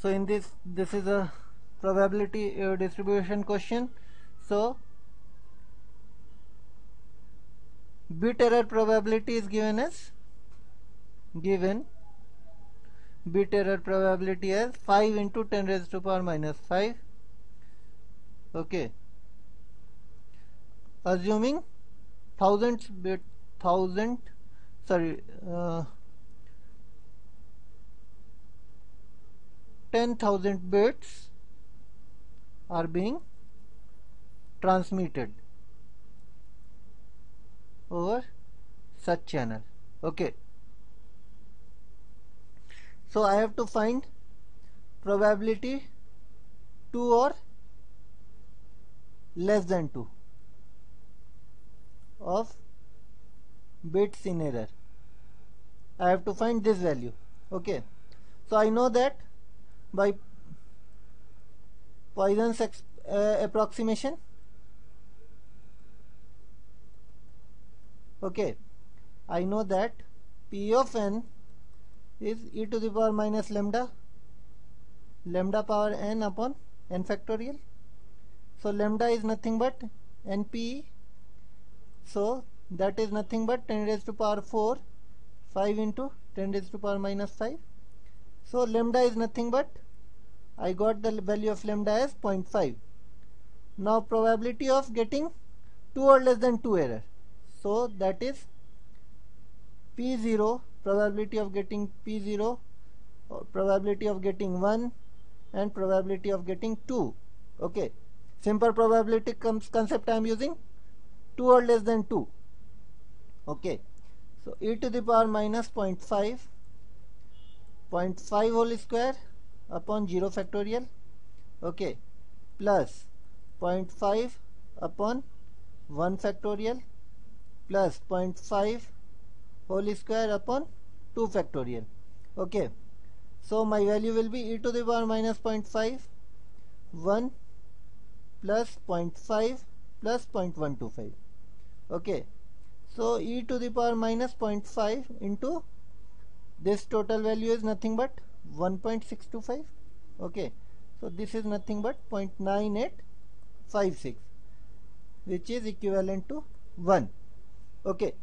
so in this this is a probability uh, distribution question. So bit error probability is given as given bit error probability as 5 into 10 raised to power minus 5 okay. Assuming thousand bit thousand sorry uh, 10,000 bits are being transmitted over such channel. Okay. So I have to find probability 2 or less than 2 of bits in error. I have to find this value. Okay. So I know that by Poisson's uh, approximation? Okay. I know that P of n is e to the power minus lambda lambda power n upon n factorial. So lambda is nothing but npe so that is nothing but 10 raised to power 4 5 into 10 raised to power minus 5 so lambda is nothing but I got the value of lambda as 0.5 now probability of getting 2 or less than 2 error. So that is p0 probability of getting p0 probability of getting 1 and probability of getting 2 okay. Simple probability comes concept I am using 2 or less than 2 okay. So e to the power minus 0.5 0.5 whole square upon 0 factorial okay plus 0.5 upon 1 factorial plus 0.5 whole square upon 2 factorial okay. So my value will be e to the power minus 0.5 1 plus 0.5 plus 0.125 okay. So e to the power minus 0.5 into this total value is nothing but 1.625 okay. So this is nothing but 0.9856 which is equivalent to 1 okay